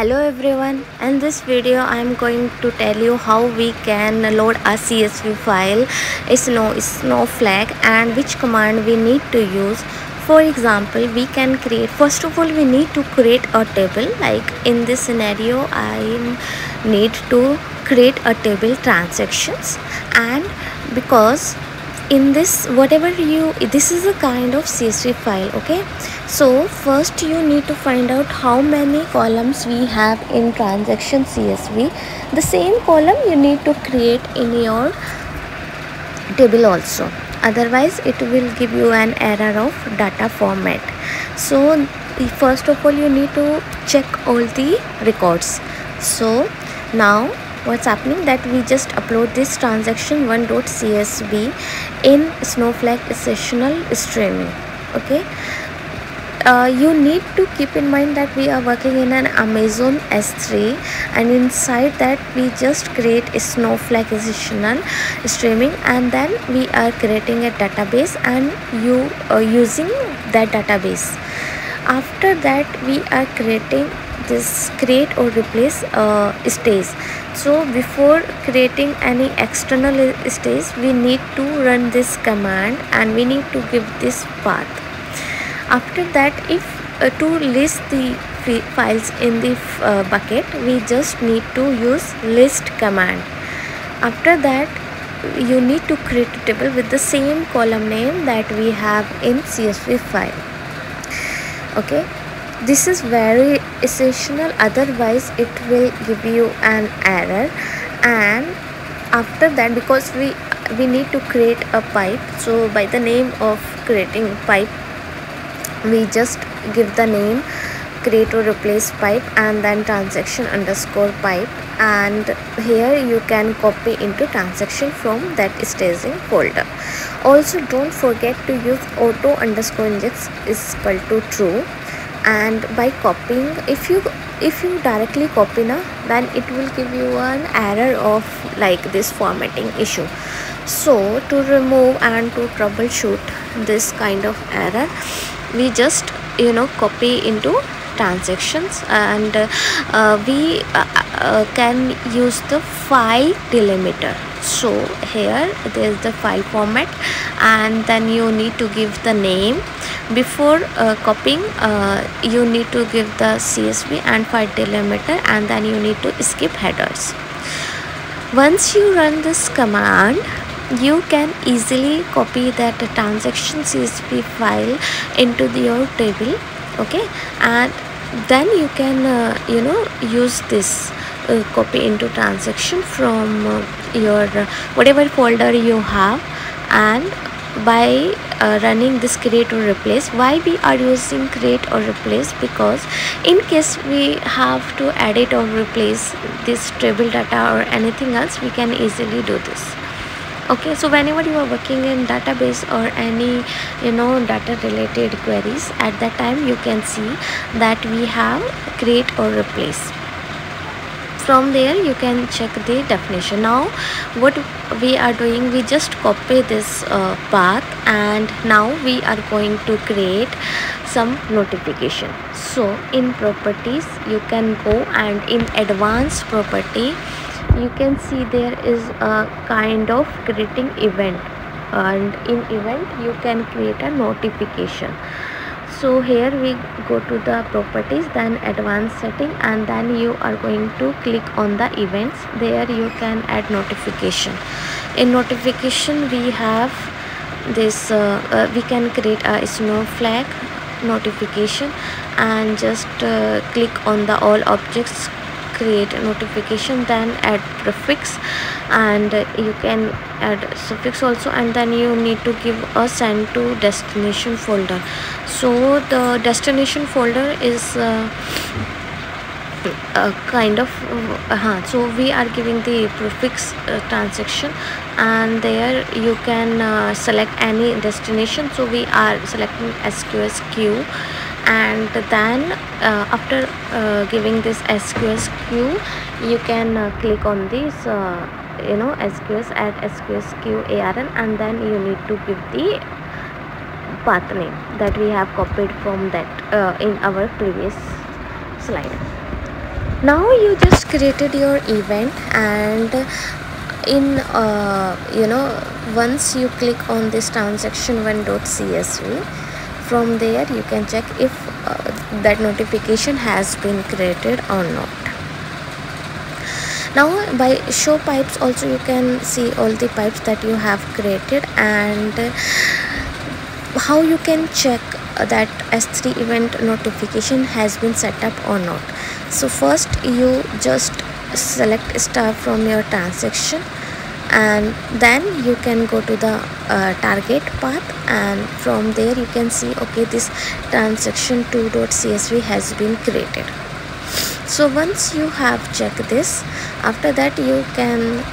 hello everyone. In this video i am going to tell you how we can load a csv file snow snowflake and which command we need to use. For example we can create first of all we need to create a table. Like in this scenario i need to create a table transactions. And because in this whatever you this is a kind of csv file okay? So first you need to find out how many columns we have in transaction csv the same column you need to create in your table also. Otherwise it will give you an error of data format. So first of all you need to check all the records. So now what's happening? That we just upload this transaction 1.csv in snowflake sessional streaming okay? Uh, you need to keep in mind that we are working in an amazon s3 and inside that we just create a snowflake sessional streaming and then we are creating a database and you uh, using that database after that we are creating this create or replace uh, stage. So before creating any external stage we need to run this command and we need to give this path. After that if uh, to list the files in the uh, bucket we just need to use list command. After that you need to create a table with the same column name that we have in csv file okay? This is very essential otherwise it will give you an error. And after that because we we need to create a pipe so by the name of creating pipe we just give the name create or replace pipe and then transaction underscore pipe and here you can copy into transaction from that staging folder. Also don't forget to use auto underscore ingest is equal to true. And by copying if you if you directly copy now then it will give you an error of like this formatting issue. So to remove and to troubleshoot this kind of error we just you know copy into transactions and uh, we uh, uh, can use the file delimiter. So here there is the file format and then you need to give the name. Before uh, copying uh, you need to give the csv and file delimiter and then you need to skip headers. Once you run this command you can easily copy that transaction csv file into the, your table okay? And then you can uh, you know use this uh, copy into transaction from uh, your whatever folder you have. And by uh, running this create or replace why we are using create or replace? Because in case we have to edit or replace this table data or anything else we can easily do this okay so whenever you are working in database or any you know data related queries at that time you can see that we have create or replace. From there you can check the definition. Now what we are doing we just copy this uh, path and now we are going to create some notification. So in properties you can go and in advanced property you can see there is a kind of creating event. And in event you can create a notification. So here we go to the properties then advanced setting and then you are going to click on the events. There you can add notification. In notification we have this uh, uh, we can create a snowflake notification and just uh, click on the all objects create a notification then add prefix and you can add suffix also and then you need to give a send to destination folder. So the destination folder is uh, a kind of uh, uh, so we are giving the prefix uh, transaction and there you can uh, select any destination. So we are selecting sqs queue and then uh, after uh, giving this sqs queue you can uh, click on this uh, you know sqs add sqs queue arn and then you need to give the path name that we have copied from that uh, in our previous slide. Now you just created your event and in uh, you know once you click on this transaction one.csv from there you can check if uh, that notification has been created or not. Now by show pipes also you can see all the pipes that you have created and how you can check that s3 event notification has been set up or not. So first you just select star from your transaction and then you can go to the uh, target path. And from there you can see okay this transaction 2.csv has been created. So once you have checked this after that you can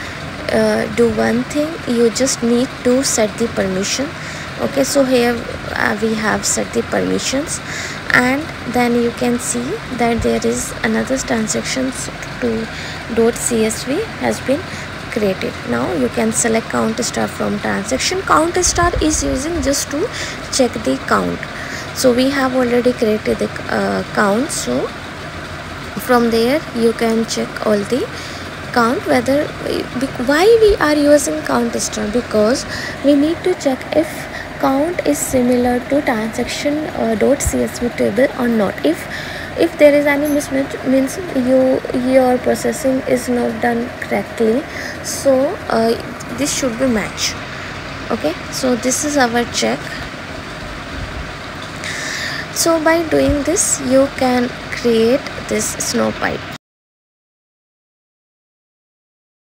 uh, do one thing. You just need to set the permission. Okay so here uh, we have set the permissions. And then you can see that there is another transactions to dot .csv has been created. Now you can select count star from transaction. Count star is using just to check the count. So we have already created the uh, count. So from there you can check all the count whether why we are using count star? Because we need to check if count is similar to transaction uh, .csv table or not. If if there is any mismatch means you your processing is not done correctly. So uh, this should be match okay? So this is our check. So by doing this you can create this snow pipe